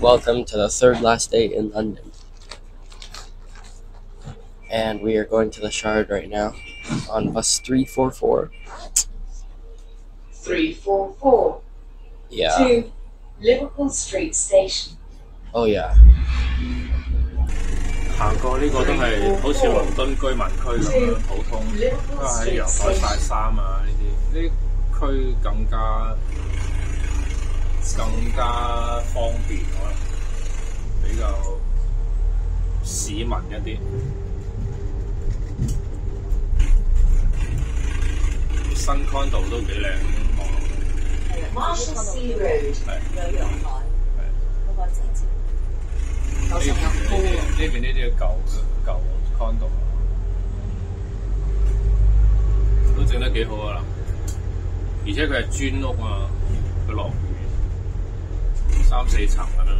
Welcome to the third last day in London. And we are going to the Shard right now on bus 344. 344 Yeah. to Liverpool Street Station. Oh, yeah. 行过呢个都系好似伦敦居民区咁样普通，都 Liverpool 喺阳 Street 台晒 Station. 衫啊呢啲，呢区更加 更加方便可能比較市民一啲。新 condo 都幾靚，望落去 Marshalsea Road. 係有陽台，嗰個姐姐，樓呢邊呢啲鋪喎，呢邊呢啲舊舊 condo 都整得幾好啊！而且佢係磚屋啊，佢落雨三四層咁樣。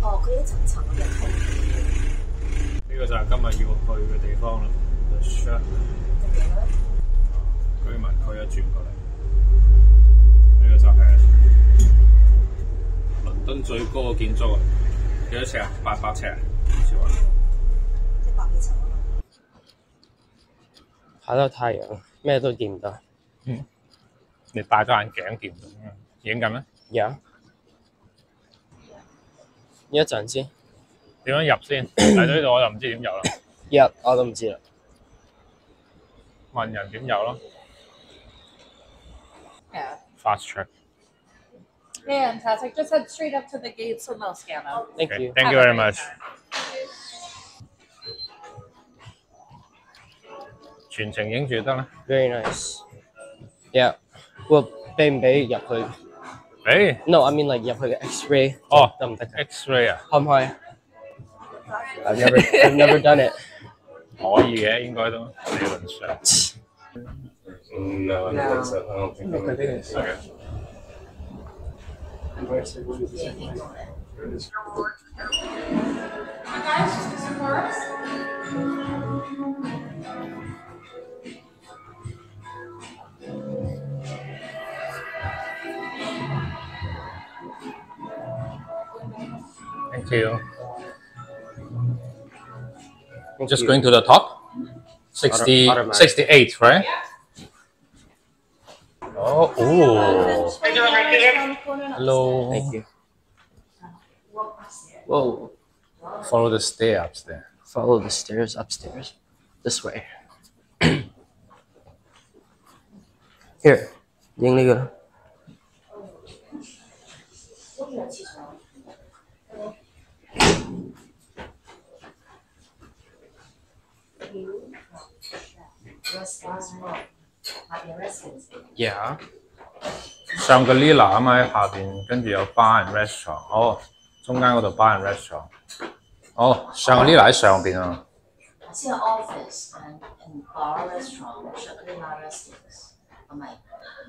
哦，佢一層層咁樣鋪，呢個就係今日要去嘅地方啦。The Shard？居民區一轉過嚟，呢、個就係倫敦最高嘅建築啊！幾多尺啊？八百尺啊？好似話。一百幾層啊嘛。爬到太陽，咩都見唔到。嗯你戴咗眼鏡見唔到啊？影緊咩？呀！一陣先，點樣入先？嚟到呢度我就唔知點入啦。入我都唔知啦。問人點入咯 Yeah.？Fast track。Fantastic. Just head straight up to the gates and they'll scan out. Thank Okay, you. Thank you very much. 全程影住得啦。Very nice. Yeah. Well, 俾唔俾入去 诶？No, I mean like 入去嘅 X-ray 哦得唔得㗎？ ，X-ray 啊，可唔可以？I've never, I've never done it. 可以嘅应该都理论上。 No, I don't think so. I don't think Look at that this. Okay. Thank Just you. going to the top. 60, Automatic. 68, right? Oh, ooh. Hello. Thank you. Whoa. Follow the steps upstairs. Follow the stairs upstairs. This way. Here. 影呢個啦。Yeah. Shangri-La 啊嘛喺下邊，跟住有 bar and restaurant。哦，中間嗰度 bar and restaurant。哦，Shangri-La 喺上邊啊。I see office and, bar restaurant, Shangri-La Residence. Oh my,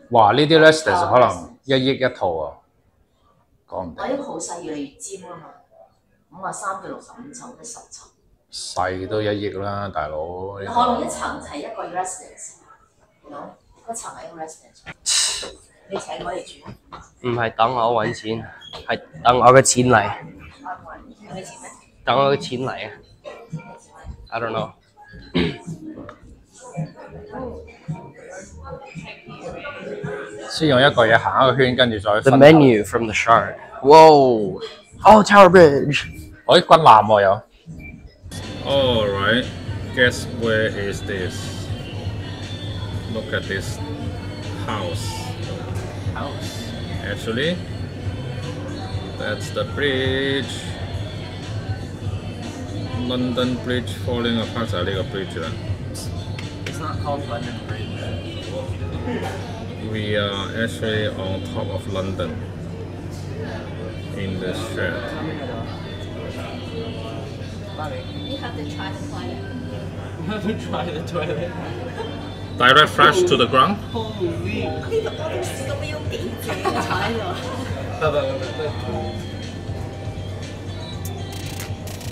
哇！呢啲 residence 可能一億一套啊，講唔定。我呢個好細，越嚟越尖啊嘛。五啊三到六十五層，一十層，細都一億啦，大佬。呢可能一個層係一個 residence，有一層係一個 residence。你請我哋住，唔係等我揾錢，係等我嘅錢嚟？等我嘅錢嚟啊！I don't know。先用一個嘢行一個圈，跟住再 The menu from the Shard. Whoa! Oh, Tower Bridge. 我，啲軍艦喎有。Alright, guess where is this? Look at this house. House. Actually, that's the bridge. London Bridge falling apart 就系呢个 bridge 啦。 It's not called London Bridge. We are actually on top of London in the shed. You have to try to fly it. Never try the toilet. Direct flash to the ground. Holy. 呢度我哋试到要几正踩喺度。不不不不不。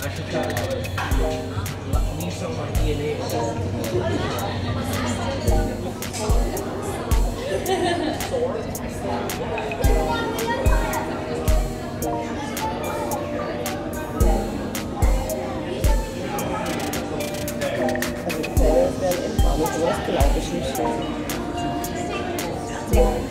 Actually, try the toilet. Need some more DNA. Northwest Television Show. London Eye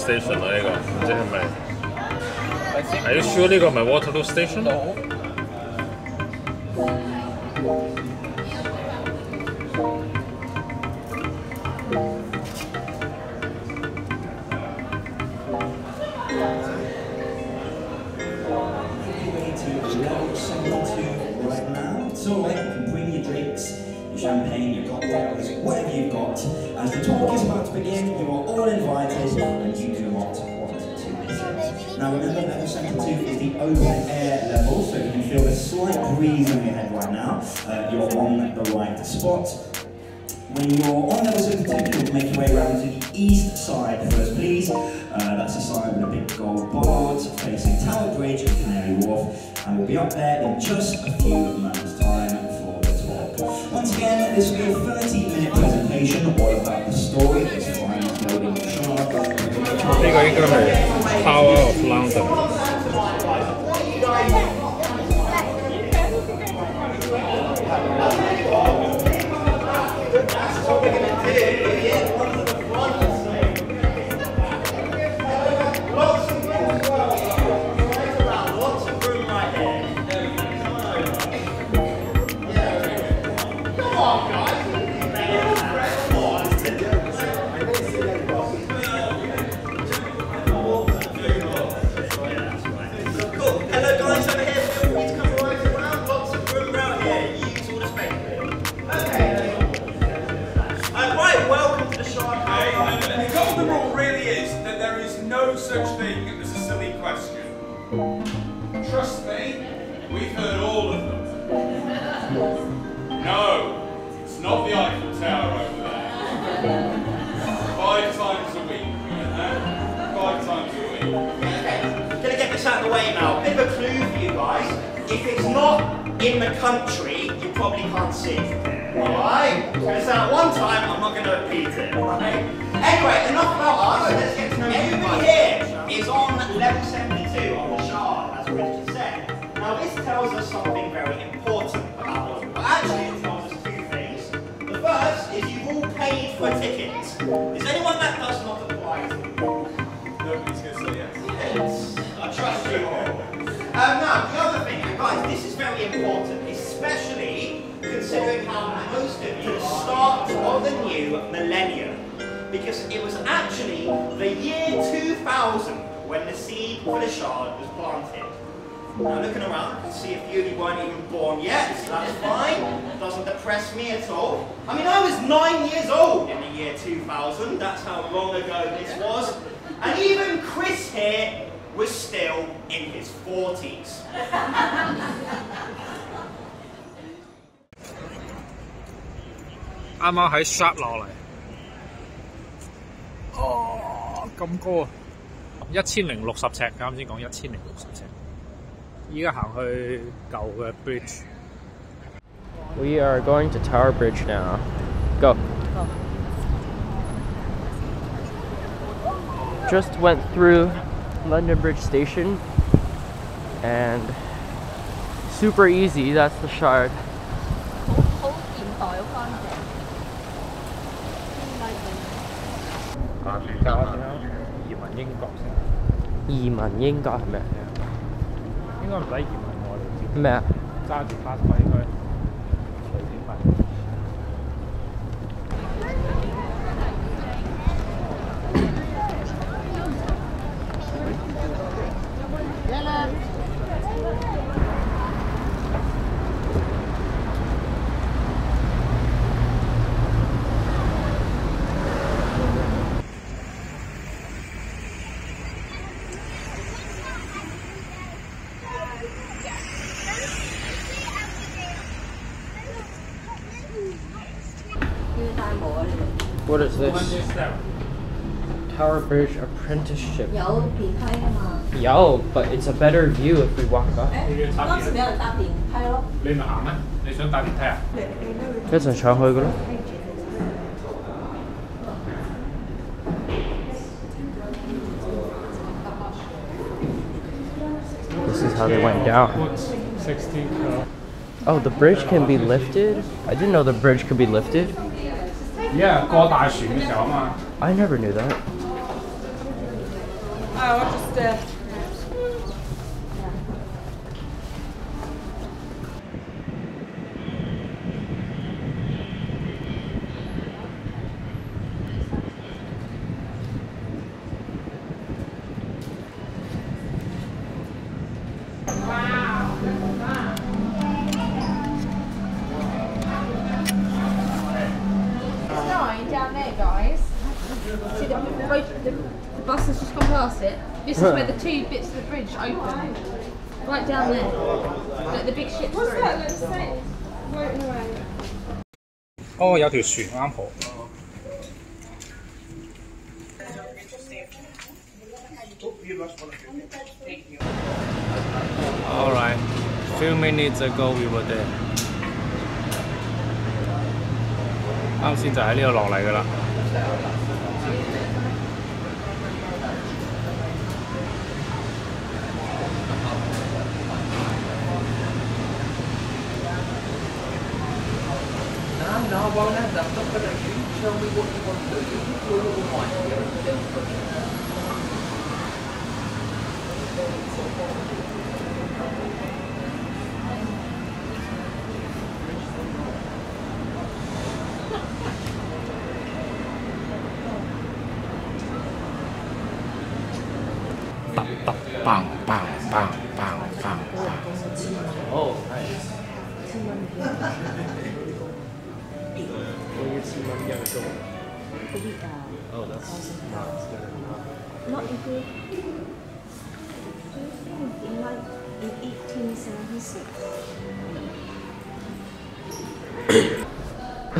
station 啊！呢、个唔知系咪？系 you sure 呢个唔系 Waterloo Station？way On your head right now. Uh, you're on the right spot. When you're on level 72, you'll make your way around to the east side first, please. Uh, that's the side with a big gold board facing Tower Bridge and Canary Wharf. And we'll be up there in just a few moments' time for the talk. Once again, this will be a 30 minute presentation all about the story this fine building shard. 呢 out of the way now. Bit of a clue for you guys. If it's not in the country, you probably can't see it. Alright? It's gonna sound one time, I'm not gonna repeat it. Alright? Anyway, enough about us. Let's get to know Everybody here is on level 72 on the shard, as Richard said. Now this tells us something very important about London. But actually it tells us two things. The first is you've all paid for tickets. Is anyone that does not apply to? Nobody's going to say yes. Yes, I trust you all. Um, now, the other thing, guys, this is very important, especially considering how most of you start of the new millennium. Because it was actually the year 2000 when the seed for the shard was planted. Now, looking around, I can see a few of you weren't even born yet, so that's fine. Doesn't depress me at all. I mean, I was nine years old in the year 2000. That's how long ago this was. And even Chris here was still in his 40s. 啱啱喺 shot 落嚟，哦咁高啊！一千零六十尺，啱先讲一千零六十尺。依家行去旧嘅 bridge。 We are going to Tower Bridge now. Go. Just went through London Bridge Station. And super easy, that's the shard. What is this? Tower Bridge Apprenticeship. Yo, but it's a better view if we walk up. That's a Shanghai. This is how they went down. Oh, the bridge can be lifted? I didn't know the bridge could be lifted. Yeah，过大船嘅时候啊嘛。 I never knew that. Oh, I'll just uh, 哦，有條船啱好。All right, few minutes ago we were there。啱先就喺呢度落嚟噶啦。now we're going to have desktop. Show me what you want to do. You can do a little here.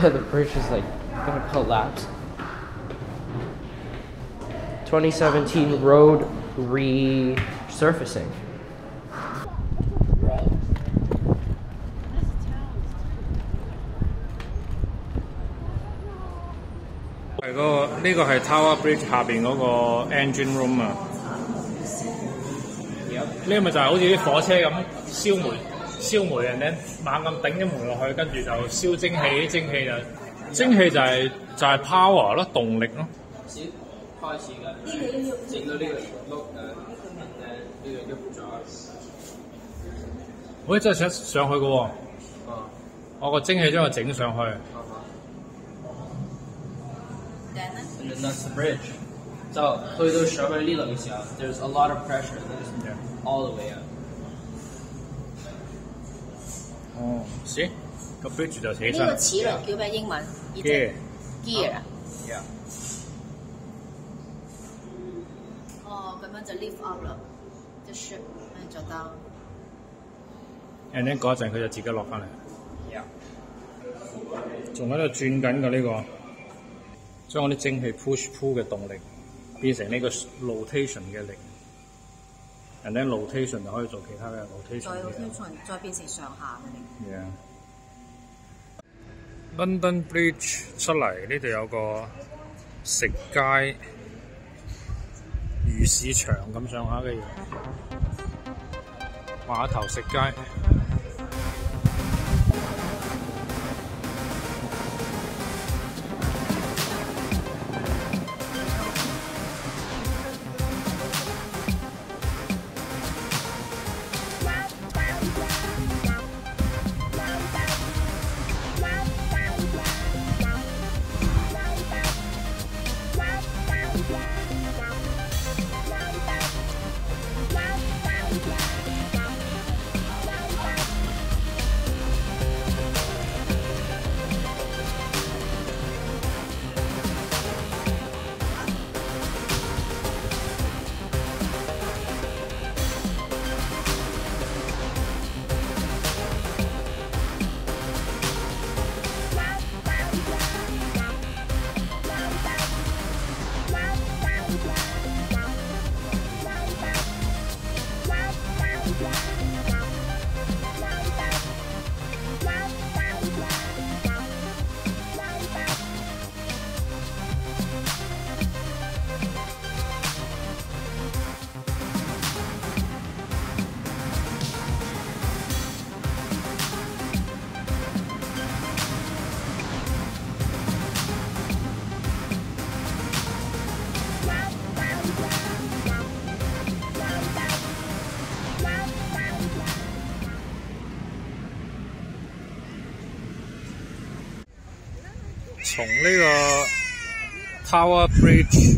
The bridge is like gonna collapse. 2017 road resurfacing. 呢個係 Tower Bridge 下邊嗰個 engine room 啊。呢個咪就係好似啲火車咁燒煤燒煤人咧猛咁頂啲煤落去，跟住就燒蒸氣，啲蒸氣就蒸氣就係、就係、power 咯，動力咯。開始㗎，整到呢個碌誒，呢個喐咗。我真係想上去嘅喎、我個蒸氣將佢整上去。And then that's the bridge. So 去到上去呢度嘅時候，there's a lot of pressure there's all the way up. 哦，行，個 bridge 就起身。呢個齒輪叫咩英文？呢隻 Gear gear 啊？Yeah. 哦，咁樣就 lift up 啦，即 ship 跟住就 down。and then 嗰陣佢就自己落翻嚟。Yeah. 仲喺度轉緊嘅呢個，將我啲蒸氣 push pull 嘅動力變成呢個 rotation 嘅力，and then rotation 就可以做其他嘅 rotation 再嘅 rotation 再變成上下嘅力。Yeah. London Bridge 出嚟呢度有個食街、魚市場咁上下嘅嘢，碼頭食街。從呢個 Tower Bridge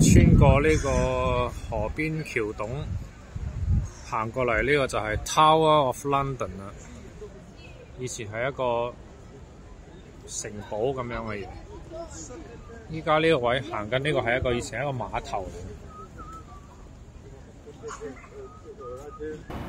穿過呢個河邊橋洞行過嚟，呢個就係 Tower of London 啦。以前係一個城堡咁樣嘅嘢，依家呢個位行緊呢個係一個以前一個碼頭。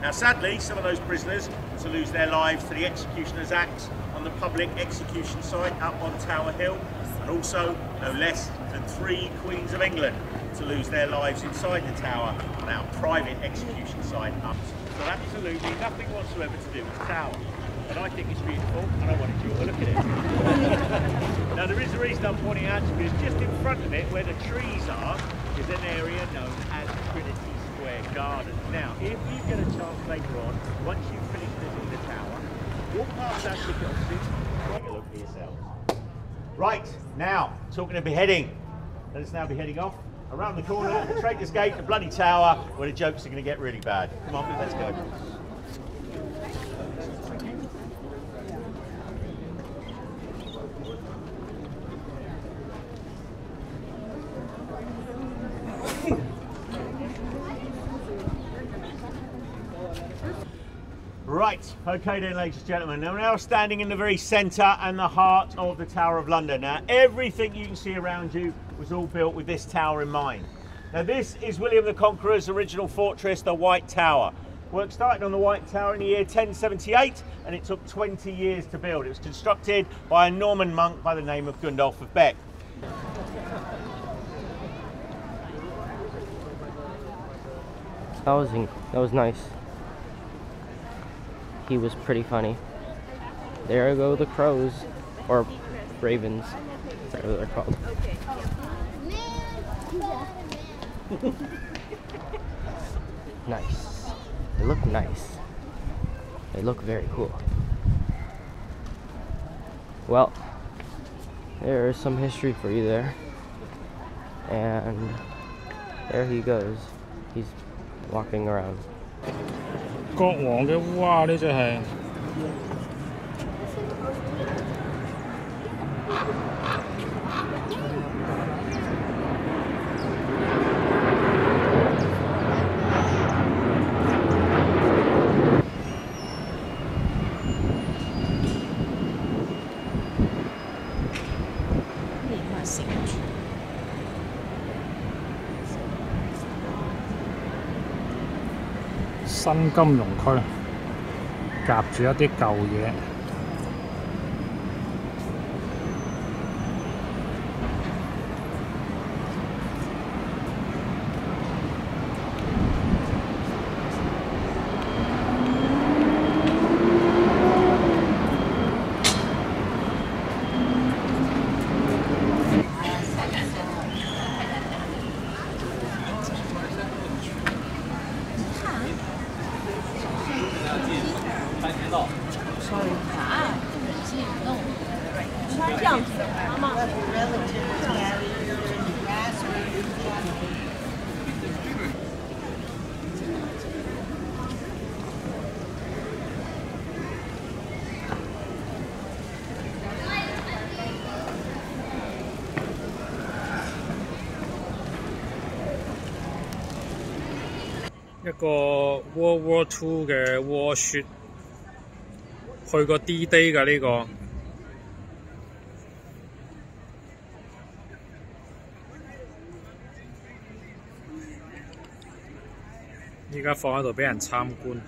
Now, sadly, some of those prisoners to lose their lives to the executioner's axe on the public execution site up on Tower Hill, and also no less than three Queens of England to lose their lives inside the tower on our private execution site up. So, absolutely nothing whatsoever to do with the tower. But I think it's beautiful, and I wanted you all to look at it. now, there is a reason I'm pointing out to you, because just in front of it, where the trees are, is an area known Garden. Now, if you get a chance later on, once you've finished visiting the tower, walk past that ticket office, take a look for yourselves. Right, now, talking of beheading, let us now be heading off around the corner, Traitors Gate, the bloody tower, where the jokes are going to get really bad. Come on, let's go. Right, okay then, ladies and gentlemen. Now we're now standing in the very centre and the heart of the Tower of London. Now, everything you can see around you was all built with this tower in mind. Now, this is William the Conqueror's original fortress, the White Tower. Work started on the White Tower in the year 1078, and it took 20 years to build. It was constructed by a Norman monk by the name of Gundulf of Bec. That was that was nice. He was pretty funny. There go the crows, or ravens, whatever they're called. nice. They look nice. They look very cool. Well, there's some history for you there. And there he goes. He's walking around. 国王嘅烏鴉呢只系新金融區，夾住一啲舊嘢。個 World War Two 嘅 Warship 去個 D-Day 嘅呢個，依家放喺度俾人參觀。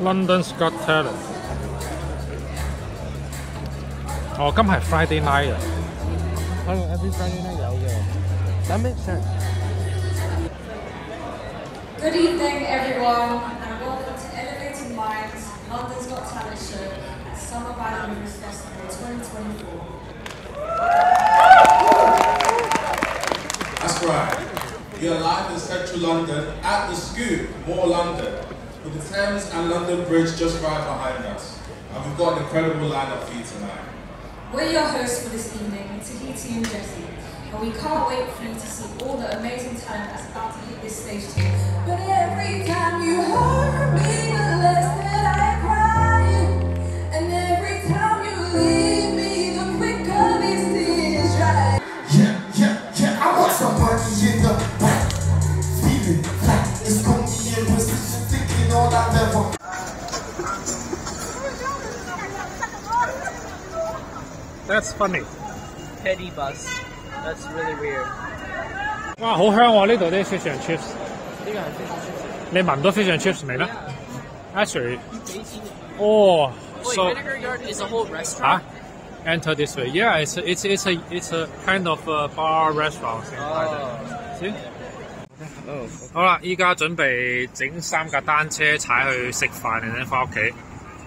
London's Got Talent。哦，今日系 Friday night 啊！可能 every Friday night 有嘅。That makes sense. Good evening, everyone, and welcome to Elevating Minds, London's Got Talent show at Summer Valley Rivers Festival 2024. That's right. We are live in central London at the Scoop, more London, with the Thames and London Bridge just right behind us. And we've got an incredible lineup for you tonight. We're your hosts for this evening, Tahiti and Jesse, and we can't wait for you to see all the amazing talent that's about to hit this stage too. But every time you hurt me, That's funny. Teddy bus. That's really weird. 哇，好香喎！呢度啲 fish and chips，呢個係 fish and chips。你聞到 fish and chips 未咧？Actually，哦 Wait,，so Vinegar Yard is a whole restaurant. Enter this way. Yeah, it's a, it's it's a it's a kind of a bar restaurant. Oh. See? 好啦，依家準備整三架單車踩去食飯，然後翻屋企。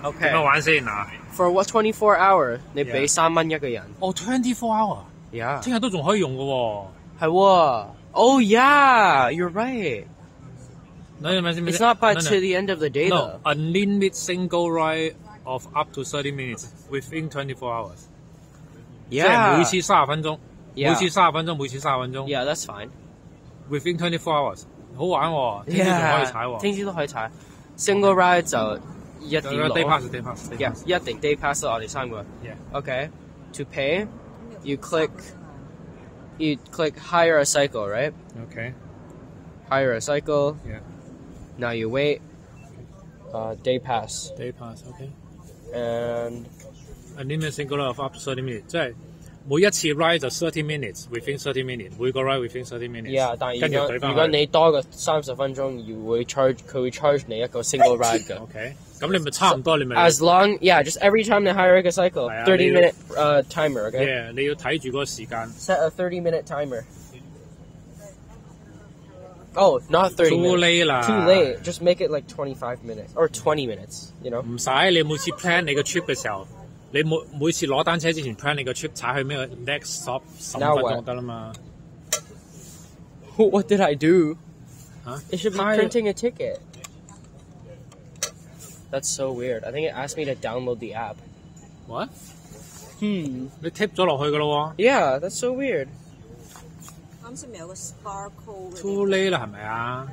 OK 點樣玩先啊？For what twenty four hour？你俾三蚊一个人。哦，twenty four hour。 Yeah。听日都仲可以用嘅喎。系喎。Oh yeah, you're right. 等阵咪先 It's not by no, no. to the end of the day No, though. unlimited single ride of up to thirty minutes within twenty four hours。即系 Yeah. 每次三十分钟， Yeah. 每次三十分钟，每次三十分钟。 Yeah, that's fine. Within twenty four hours，好玩喎，听日仲可以踩 Yeah，喎。听朝都可以踩。Single ride 就 一点有六。 day pass day pass day Yeah， pass 一定 day pass 我哋三个。 Yeah. Okay. To pay, you click. You click hire a cycle, right? Okay. Hire a cycle. Yeah. Now you wait. Uh, day pass. Day pass OK。 And unlimited single ride of up to thirty minutes，即系每一次 ride 就 thirty minutes，within thirty minutes，每个 ride within thirty minutes。 yeah，但系跟住如果怼翻如果你多过三十分钟，要会 charge 佢会 charge 你一个 single ride 㗎。 OK， 咁你咪差唔多，你咪 As long, yeah, just every time they hire a cycle, 系啊 thirty 你要 minute uh timer, okay? Yeah，你要睇住嗰个时间。 Set a thirty minute timer. Oh, not thirty. Too minutes. late 啦 Too late. Just make it like twenty five minutes or twenty minutes. You know. 唔使，你每次 plan 你个 trip 嘅时候，你每每次攞单车之前 plan 你个 trip 踩去咩个 next stop 十五 Now 分 what？钟得啦嘛。 What did I do? 吓 It should be Hire- printing a ticket. That's so weird. I think it asked me to download the app. What？ Hmm. 你 tip 咗落去噶咯 Yeah, that's so weird. 啱先咪有个 sparkle 喎，too late 啦系咪啊？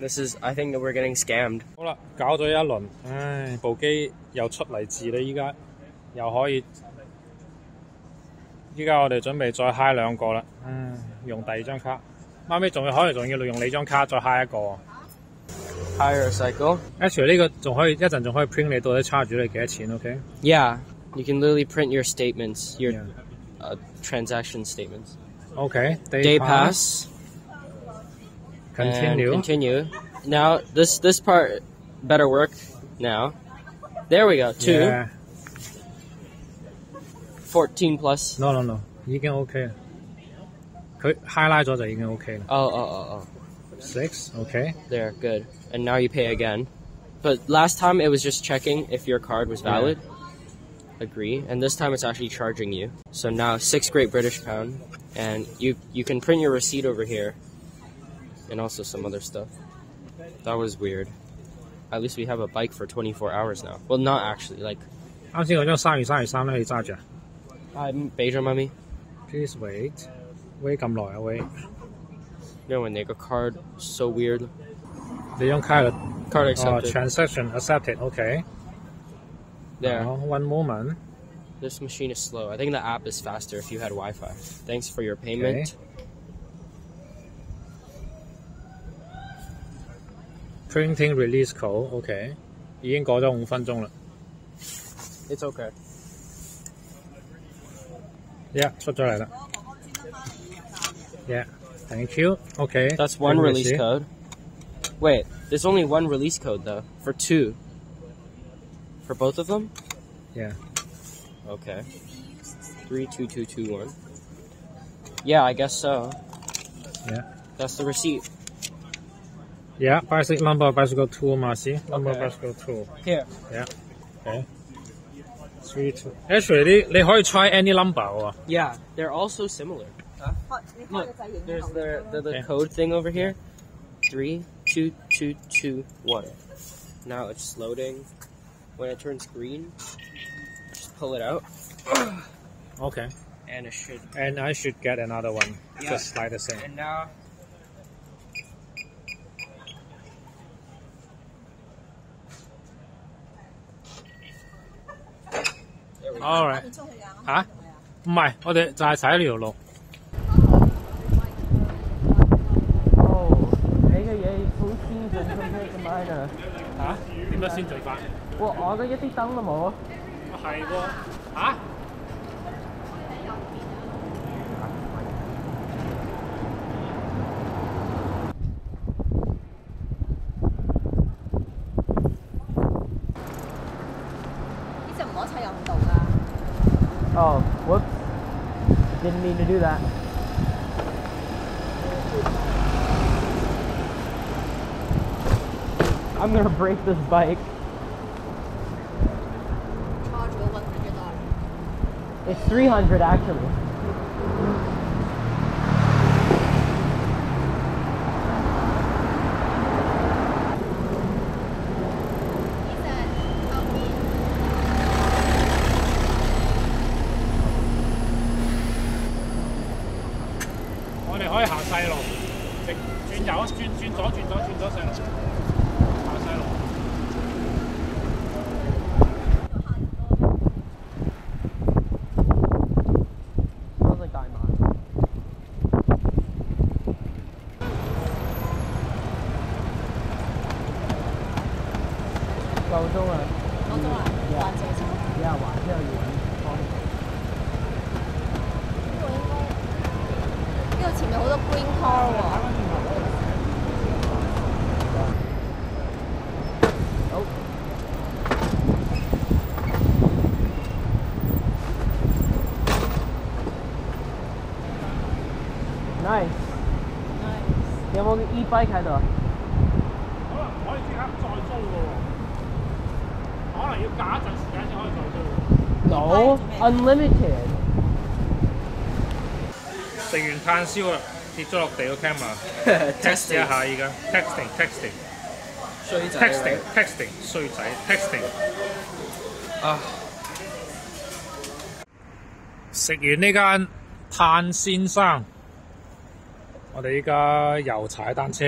This is. I think that we're getting scammed. 好啦，搞咗一轮，唉，部机又出嚟字啦，依家又可以。依家我哋准备再 high 两个啦，唉，用第二张卡，妈尾仲要可能仲要用你张卡再 high 一个 喎。 Hire a cycle. Actually 呢个仲可以一阵仲可以 print 你到底 charge 咗你几多钱，OK？ Yeah, you can literally print your statements, your uh, transaction statements. OK, day Day pass. pass. Continue. And continue. Now this this part better work. Now, there we go. Two. Yeah. Fourteen plus. No no no，已经 OK 啦。佢 highlight 咗就已经 OK 啦。 Oh oh oh oh. Six, okay. There, good. And now you pay again. But last time it was just checking if your card was Yeah. valid. Agree. And this time it's actually charging you. So now six Great British Pound, and you you can print your receipt over here, and also some other stuff. That was weird. At least we have a bike for 24 hours now. Well, not actually. Like 啱先嗰张三月三月三咧，你揸住啊 I'm Beijing mommy. Please wait. wait 咁耐啊 wait。 No, when they go card so weird. 你张卡嘅 Card 哦 accepted. transaction accepted OK。 There. Now, one moment. This machine is slow. I think the app is faster if you had Wi-Fi. Thanks for your payment. Printing release code OK，已经过咗五分钟啦。 It's okay. Yeah，出咗嚟啦。Yeah，thank you。OK。 That's one release code. Wait, there's only one release code though for two. For both of them? Yeah. Okay. Three two two two one. Yeah, I guess so. Yeah. That's the receipt. Yeah, bicycle number, bicycle tool, Marcy. Number okay. bicycle tool. Here. Yeah. Okay. Three two. Actually, they, they can try any number. Or... Yeah, they're all so similar. Huh? Look, there's the, the, the code thing over here. Three, two, two, two, one. Now it's loading. When it turns green, just pull it out, Okay. and it should. And I should get another one. Yeah. Just like the same. And now. Alright。吓？唔系，我哋就系踩呢条路。 点样先进法？哇！我嘅一啲灯都冇。系喎。吓？呢只唔可以砌入度㗎。 Oh, whoops. Didn't mean to do that. I'm gonna break this bike. It's 300 actually. Nice。有冇 e-bike 喺度啊？可能唔可以即刻再租嘅喎，可能要隔一陣時間先可以再租。No, unlimited. 食完炭燒啦，跌咗落地個 camera。test 一下而家，texting texting 衰仔 texting right？texting 衰仔 texting。啊！食完呢間炭先生，我哋依家又踩单车，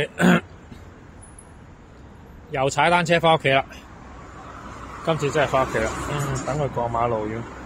又踩单车翻屋企啦。今次真系翻屋企啦，等佢过马路要。